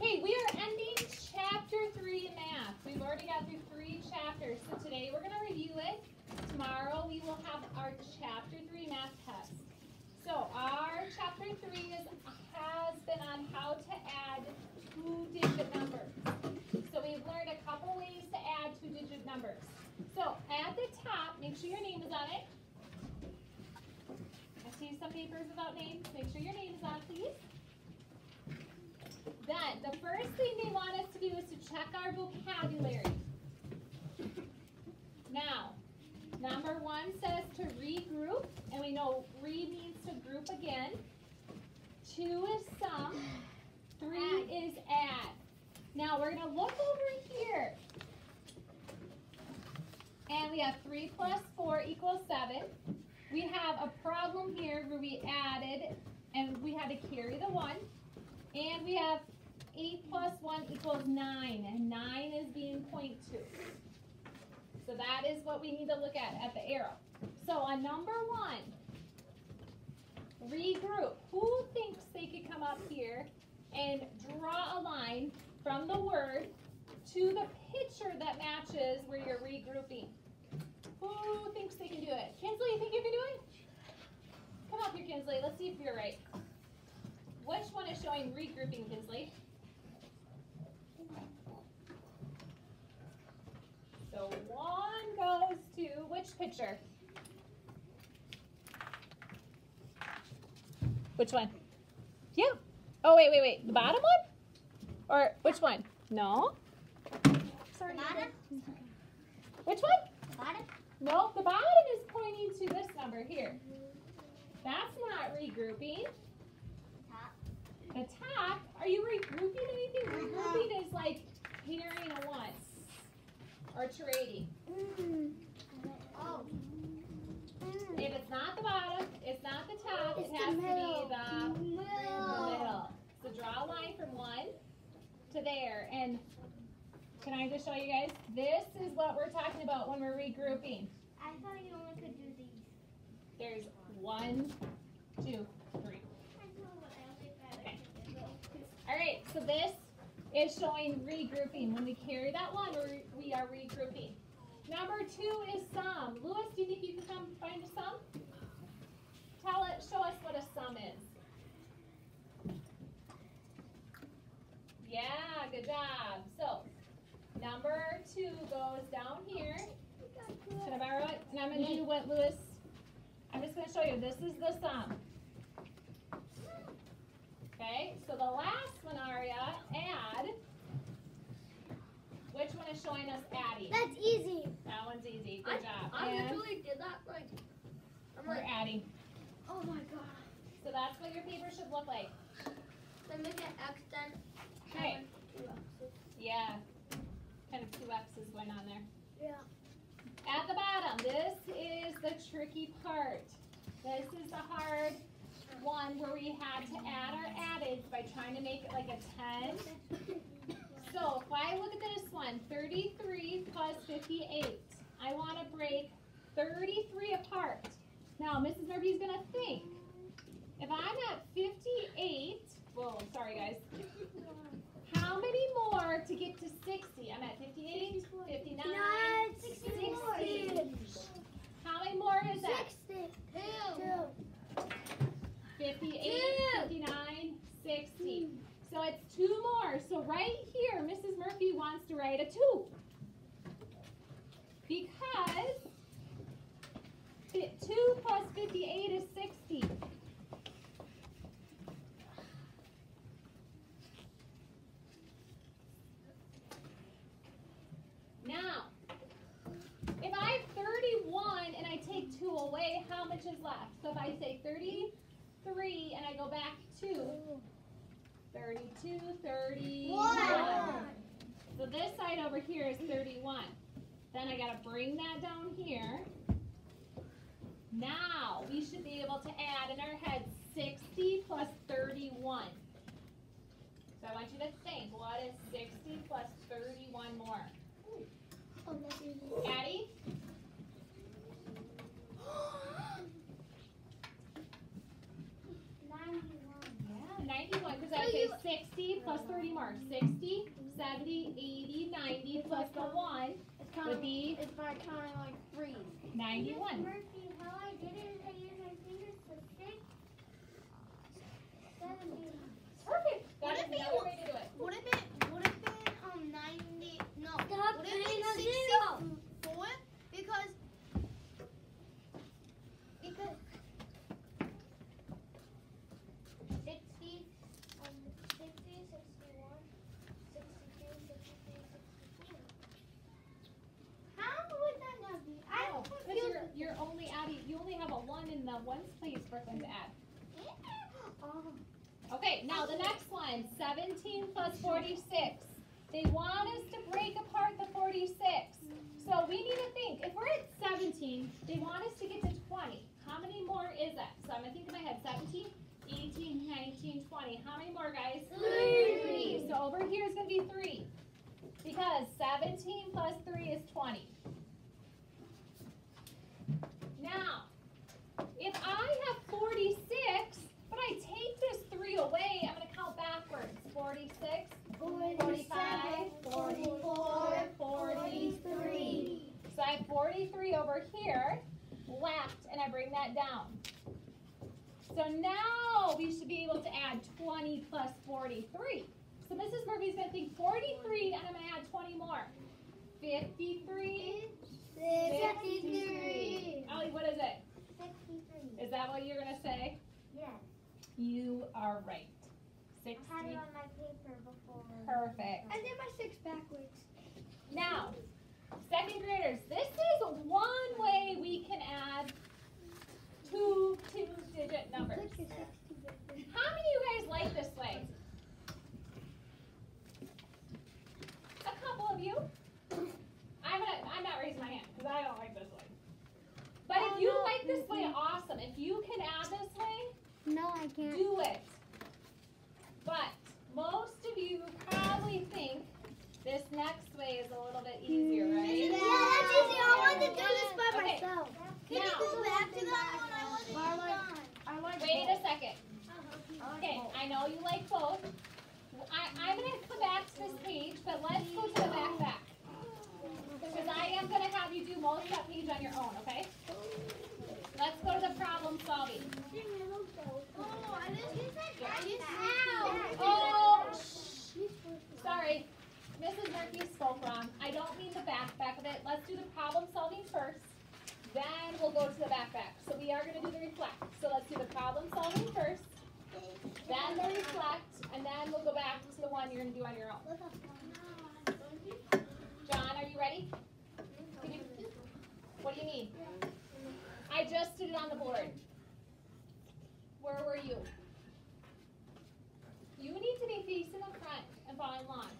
Okay, we are ending chapter three math. We've already got through three chapters. So today we're going to review it. Tomorrow we will have our chapter three math test. So our chapter three is has been on how to add two-digit numbers. So we've learned a couple ways to add two-digit numbers. So at the top, make sure your name is on it. I see some papers without names. Make sure your name is on please. Then, the first thing they want us to do is to check our vocabulary. Now, number one says to regroup, and we know re means to group again. Two is sum, three is add. Now, we're going to look over here. And we have 3 plus 4 equals 7. We have a problem here where we added and we had to carry the 1. And we have 8 plus 1 equals 9, and 9 is being point 2. So that is what we need to look at at the arrow. So on number 1, regroup. Who thinks they could come up here and draw a line from the word to the picture that matches where you're regrouping? Who thinks they can do it? Kinsley, you think you can do it? Come up here, Kinsley. Let's see if you're right. Which one is showing regrouping, Kinsley? So one goes to which picture? Which one? Yeah. Oh, wait, wait, wait. The bottom one? Or which one? No. Sorry. Bottom? Which one? Bottom? No, the bottom is pointing to this number here. That's not regrouping. Top. The top, are you regrouping anything? Uh-huh. Regrouping is like pairing a one or trading. Oh. Mm-hmm. If it's not the bottom, it's not the top, It's it the has to be the, Middle. So draw a line from one to there. And can I just show you guys? This is what we're talking about when we're regrouping. I thought you only could do these. There's one, two, three. I know, but I only got Okay. All right, so this is showing regrouping. When we carry that one, we are regrouping. Number two is sum. Lewis, do you think you can come find a sum? Tell it, show us what a sum is. Yeah, good job. So, number two goes down here. Can I borrow it? And I'm gonna do what Lewis, I'm just gonna show you, this is the sum. Okay, so the last one, Aria, add. Which one is showing us adding? That's easy. That one's easy, good job. I And literally did that like. I'm we're like, adding. Oh my god. So that's what your paper should look like. Then make an X then. Okay. seven, two X's. Yeah, kind of two X's going on there. Yeah. At the bottom, this is the tricky part. This is the hard one where we had to add our addends by trying to make it like a 10. So if I look at this one, 33 plus 58, I want to break 33 apart. Now, Mrs. Murphy's going to think, if I'm at 58, whoa, sorry guys, how many more to get to 60? I'm at 58, 59, 60. How many more is that? 58, 59, 60. So it's two more. So right here, Mrs. Murphy wants to write a two. Because Then I gotta bring that down here. Now we should be able to add in our head 60 plus 31. So I want you to think, what is 60 plus 31 more? Addie? yeah, 91, because I say 60 plus 30 more. 60, 70, 80, 90 plus the 1 counting, would be? It's by counting like three. 91. I. Perfect. What if it? to do it. It it um, 90, no. Stop if it be 60? Ones please, Brooklyn, to add. Oh. Okay, now the next one, 17 forty-six. They want us to break apart the forty-six. So we need to think, if we're at seventeen, they want us to get to twenty. How many more is that? So I'm gonna think in my head, 17, 18, 19, 20. How many more, guys? Three. So over here is gonna be three. Because seventeen plus three is twenty. Now, if I have forty-six, but I take this three away, I'm gonna count backwards. Forty-six, forty-five, forty-four, forty-three. So I have forty-three over here left, and I bring that down. So now we should be able to add twenty plus forty-three. So Mrs. Murphy's gonna think forty-three, and I'm gonna add twenty more. Fifty-three, fifty-three. What is it? Sixty-three. Is that what you're gonna say? Yes. You are right. I had it on my paper before. Perfect. I did my six backwards. Now, second graders, this is one way we can add two two-digit numbers. How many of you guys like this way? A couple of you. I'm gonna, I'm not raising my hand because I don't like this way. But if you like this way, awesome. If you can add this way, No, I can't. do it. But most of you probably think this next way is a little bit easier, right? Yeah, that's easy. I wanted to do this by Okay. myself. Can Now- you go back to that one? I wasn't I like- done. I like Wait a second. both. Okay, I know you like both. I, I'm gonna come back to this page, but let's go to the back back. Because I am gonna have you do most of that page on your own, okay? Let's go to the problem solving. Oh, I didn't get that. I didn't Oh, shh. sorry. Mrs. Murphy spoke wrong. I don't mean the back back of it. Let's do the problem solving first. Then we'll go to the back back. So we are gonna do the reflect. So let's do the problem solving first, then the reflect, and then we'll go back to the one you're gonna do on your own. John, are you ready? Can you, what do you need? I just did it on the board. Where were you? You need to be facing the and.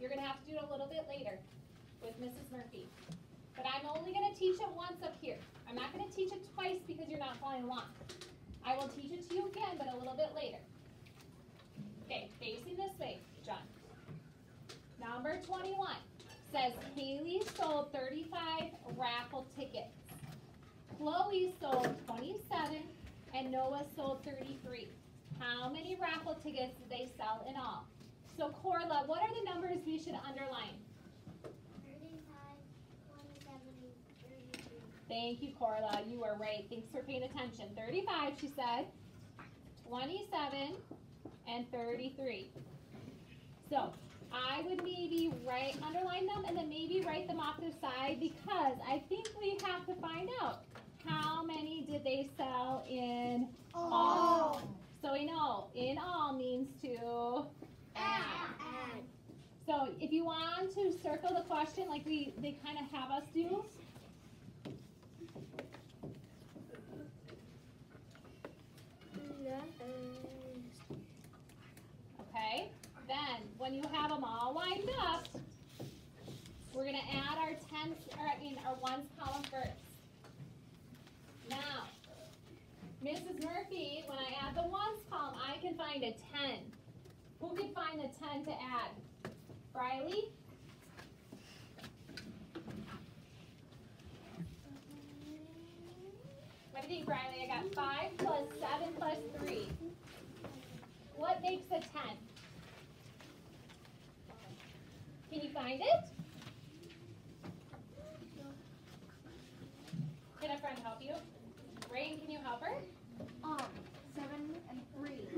You're gonna have to do it a little bit later with Mrs. Murphy. But I'm only gonna teach it once up here. I'm not gonna teach it twice because you're not following along. I will teach it to you again, but a little bit later. Okay, facing this way, John. Number twenty-one says Haley sold thirty-five raffle tickets. Chloe sold twenty-seven and Noah sold thirty-three. How many raffle tickets did they sell in all? So Corla, what are the numbers we should underline? Thirty-five, twenty-seven, thirty-three. Thank you, Corla. You are right. Thanks for paying attention. Thirty-five, she said. Twenty-seven and thirty-three. So I would maybe write, underline them, and then maybe write them off to the side because I think we have to find out how many did they sell in all. So we know in all means to So if you want to circle the question like we they kind of have us do, okay? Then when you have them all lined up, we're gonna add our tens or I mean our ones column first. Now, Mrs. Murphy, when I add the ones column, I can find a ten. Who can find the ten to add? Riley? What do you think, Riley? I got five plus seven plus three. What what makes a 10? Can you find it? Can a friend help you? Rain, can you help her? Um, seven and three.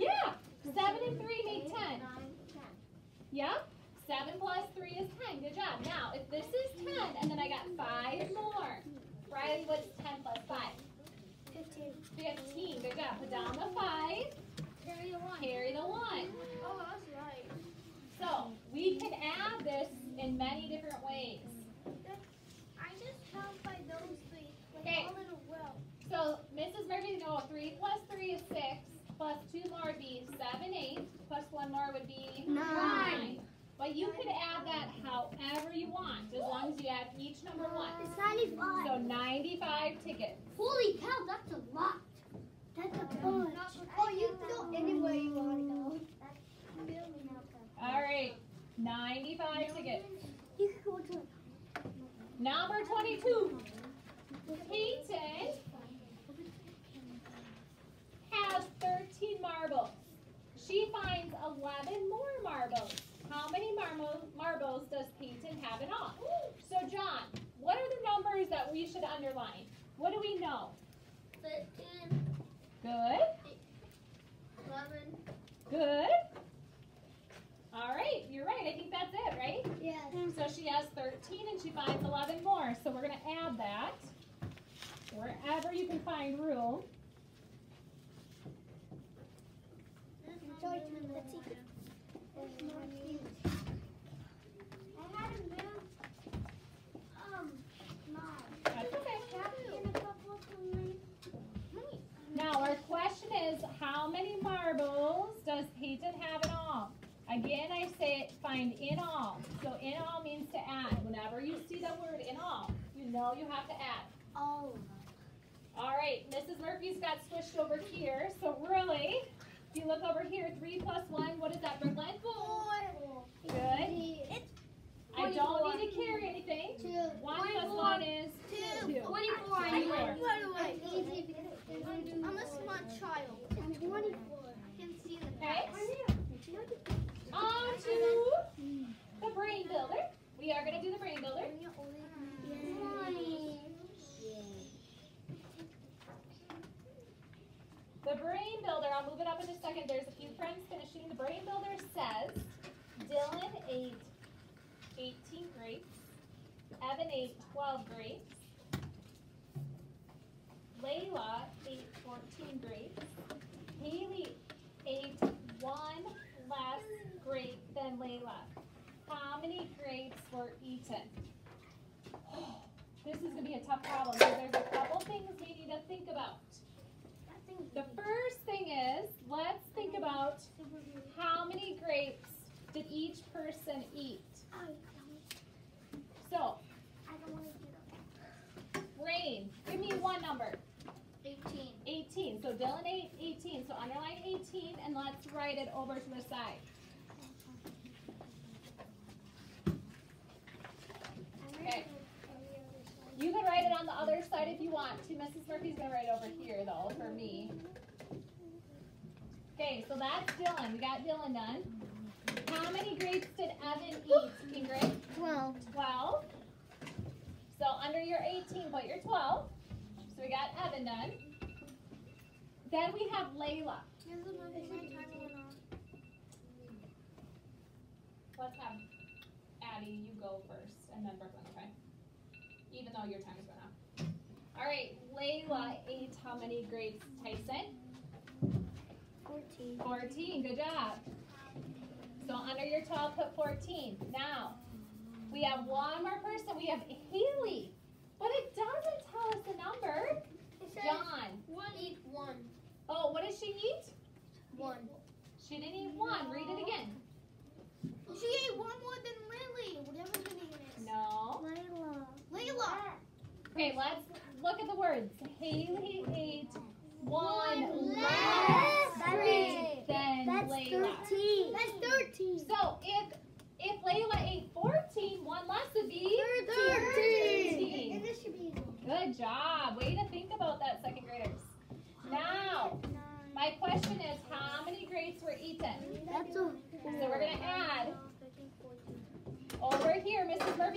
Yeah. 7 and 3 make 10. Nine, ten. Yep. 7 plus 3 is 10. Good job. Now, if this is 10 and then I got 5 more, Riley, what's 10 plus 5? Fifteen. 15. Good job. Put down the 5, Carry the one. carry the 1. Oh, that's right. So, we can add this in many different ways. I just count by those three. Like Okay. all in a row. So, Mrs. Murphy, no, 3 plus 3 is 6, plus 2 more would be 7, 8, plus 1 more would be Nine. But you could add that however you want, as long as you add each number once. It's ninety-five. So 95 tickets. Holy cow, that's a lot. That's a bunch. Oh, you can go anywhere you want to go. All right, 95 tickets. You can go to Number 22. Peyton has 13 marbles. She finds 11 more marbles. How many marbles does Peyton have in all? So, John, what are the numbers that we should underline? What do we know? Thirteen, Good, eleven. good. All right, you're right. I think that's it, right? Yes. Hmm, so she has 13 and she finds 11 more. So we're going to add that wherever you can find room. Joy, let's see. I had a move. Um, mom. That's okay. In a couple of minutes. Now our question is how many marbles does Peyton have in all? Again, I say find in all. So in all means to add. Whenever you see the word in all, you you have to add. Oh. All right, Mrs. Murphy's got switched over here. So really, if you look over here, 3 plus 1, what is that, Brooklyn? Good. I don't need to carry anything. Two. 1 plus 1 is Two. 2. Twenty-four. By the way, It's easy because I'm a smart child. I'm twenty-four. I can see the Okay. On to the brain builder. We are going to do the brain builder. The move it up in a second. There's a few friends finishing. The brain builder says Dylan ate 18 grapes, Evan ate 12 grapes, Layla ate 14 grapes, Haley ate one less grape than Layla. How many grapes were eaten? This is going to be a tough problem because there's a couple things we need to think about. The first thing is, let's think about how many grapes did each person eat? So, Rain, give me one number. 18. 18. So Dylan ate 18. So underline 18 and let's write it over to the side. Okay. You can write it on the other side if you want to. Mrs. Murphy's gonna write over here though for me. Okay, so that's Dylan. We got Dylan done. How many grapes did Evan eat, Ingrid? Twelve. 12. So under your 18, put your 12. So we got Evan done. Then we have Layla. Here's the movie. My time went off. Let's have Addie, you go first, and then Brooklyn? Even though your time is going up. All right, Layla ate how many grapes, Tyson? Fourteen. 14, good job. So under your 12, put 14. Now, we have one more person. We have Haley. But it doesn't tell us the number. It says John. one eat one. Oh, what did she eat? One. She didn't eat one. Read it again. She ate one more than Lily. Whatever her name is. No. Layla. Layla. Okay, let's look at the words. Haley ate one One less less grape than That's Layla. thirteen. That's thirteen. So if if Layla ate 14, one less would be Thirteen. And this should be Good job. Way to think about that, second graders. Now, my question is, how many grapes were eaten?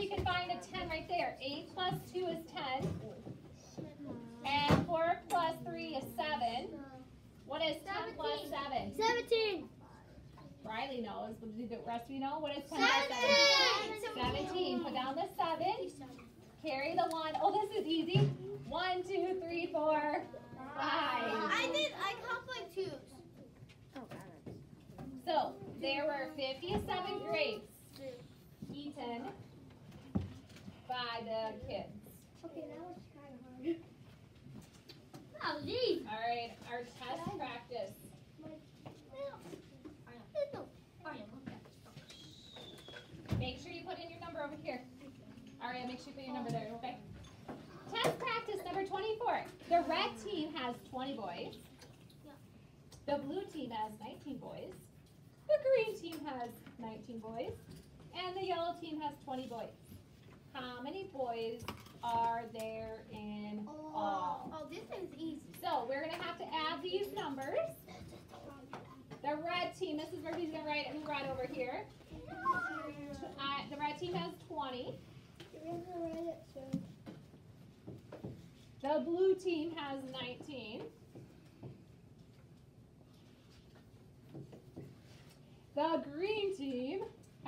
We can find a 10 right there. 8 plus 2 is 10. And 4 plus 3 is 7. What is 10 plus 7? 17. Riley knows. But do the rest of you know? What is 10 plus 7? 17. Put down the 7. Carry the 1. Oh, this is easy. 1, 2, 3, 4, 5. I did. I count like twos. So, there were 57 grapes eaten by the kids. Okay, that was kind of hard. Oh, geez. All right, our test practice. Oh, make sure you put in your number over here. Aria, make sure you put your number there, okay? Test practice number 24. The red team has 20 boys. The blue team has 19 boys. The green team has 19 boys. And the yellow team has 20 boys. How many boys are there in all? Oh, this is easy. So we're gonna have to add these numbers. The red team, Mrs. Murphy's gonna write it in red over here. Uh, the red team has 20. The blue team has 19. The green team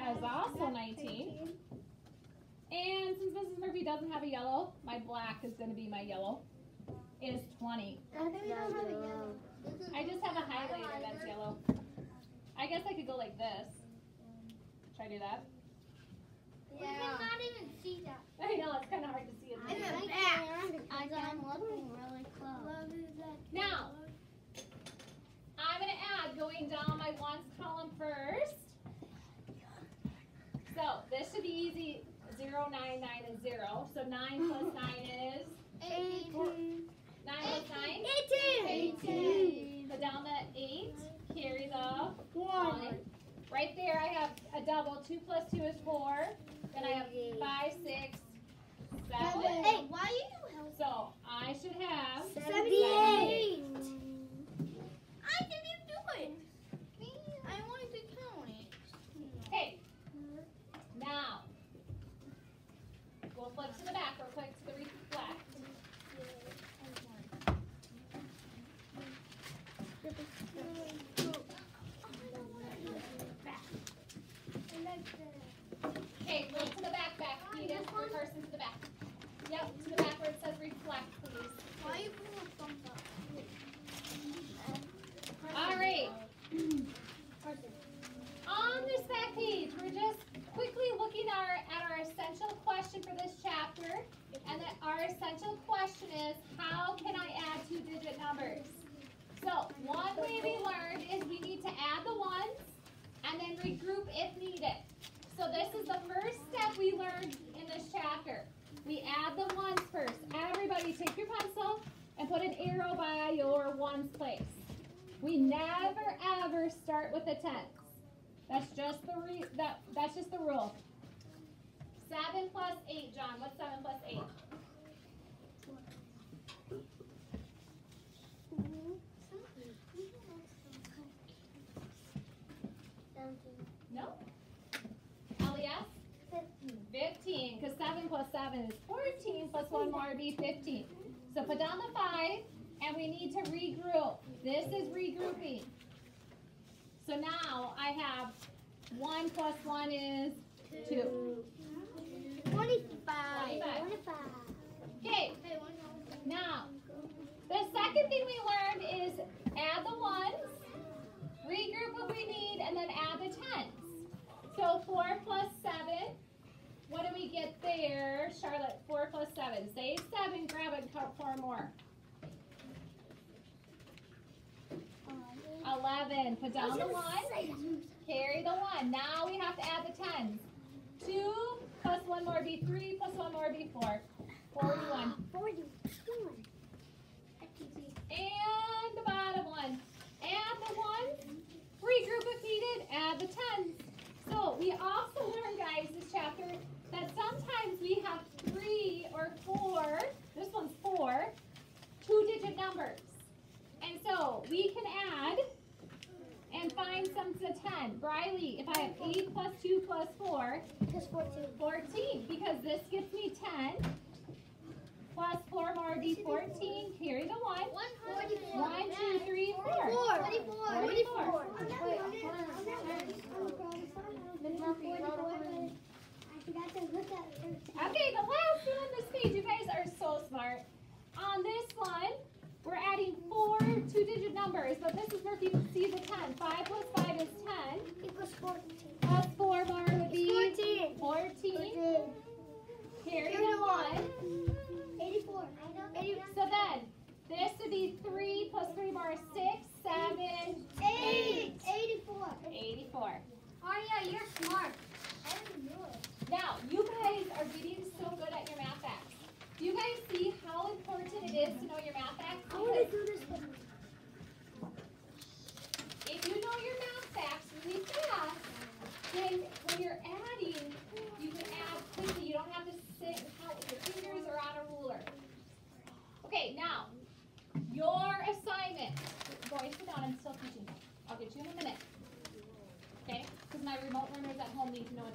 has also 19. And since Mrs. Murphy doesn't have a yellow, my black is going to be my yellow, is 20. I just have a highlighter that's yellow. I guess I could go like this. Should I do that? We cannot even see that. I know, it's kind of hard to see it. And there. the back. I'm looking really close. Now, I'm going to add going down my ones column first. So this should be easy. 0, 9, 9 0. So 9 plus 9 is? Eighteen. 9 plus 9? 18. Eighteen. Put down the 8. Carry the 1. Right there I have a double. 2 plus 2 is 4. Then I have 5, 6, 7. Hey, why you help? So I should have 78. I didn't do it. I wanted to count it. Okay. Now, we'll flip to the back real quick to the reflect. Okay, flip to the back, back. Edith, the person to the back. Yep, to the back where it says reflect, please. Why you putting a thumbs up? All right. On this back page, we're just quickly looking our, at our essential question for this chapter. And that essential question is, how can I add two-digit numbers? So, one way we learned is we need to add the ones and then regroup if needed. So this is the first step we learned in this chapter. We add the ones first. Everybody take your pencil and put an arrow by your ones place. We never ever start with the tens. That's just the re- that that's just the rule. Seven plus eight, John. What's seven plus eight? No. Elias? Fifteen. 15, Because seven plus seven is fourteen. Plus one more would be fifteen. So put down the five, and we need to regroup. This is regrouping. So now I have one plus one is two. 25. 25. Okay, now the second thing we learned is add the ones, So four plus seven. What do we get there, Charlotte? Four plus seven. Say seven. Grab it. Count four more. Eleven. Put down the one. Carry the one. Now we have to add the tens. Two plus one more be three, plus one more be four. Forty-one. 41. And the bottom one. Add the ones. Regroup if needed. Add the tens. So we also learned, guys, this chapter that sometimes we have three or four. This one's four. Two-digit numbers. And so we can add and find some to 10. then, Briley, if I have eight plus two plus four, Just 14. 14, because this gives me 10 plus 4 more be 14. Carry the 1. 144. 1, 2, 3, 4. 4. 44. 44. 44. Wait, okay, the last one on this page. You guys are so smart. On this one, we're adding four two-digit numbers, but this is where people see the 10. 5 plus 5 is 10. Equals 14. Plus 4 more would be? 14. 14. 14. Carry the 1.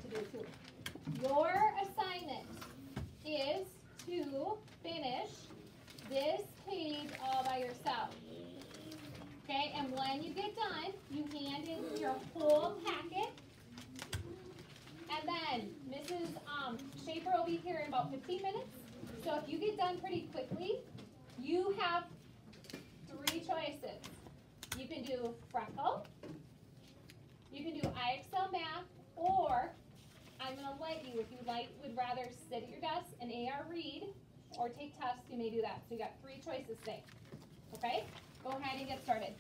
To do too. Your assignment is to finish this page all by yourself. Okay, and when you get done, you hand in your whole packet. And then Mrs. Um, Schaefer will be here in about 15 minutes. So if you get done pretty quickly, you have three choices. You can do Freckle, you can do IXL math, or I'm gonna let you, if you like, would rather sit at your desk and AR read or take tests, you may do that. So you got three choices today. Okay? Go ahead and get started.